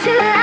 to